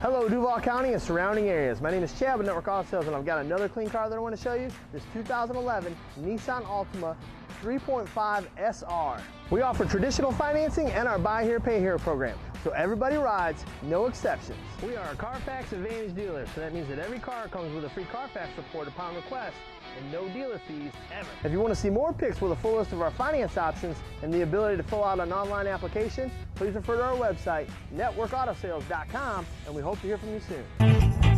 Hello Duval County and surrounding areas. My name is Chad with Network Auto Sales and I've got another clean car that I want to show you. This 2011 Nissan Altima 3.5 SR. We offer traditional financing and our buy here, pay here program. So everybody rides, no exceptions. We are a Carfax Advantage dealer, so that means that every car comes with a free Carfax report upon request and no dealer fees ever. If you want to see more pics with a full list of our finance options and the ability to fill out an online application, please refer to our website, networkautosales.com, and we hope to hear from you soon.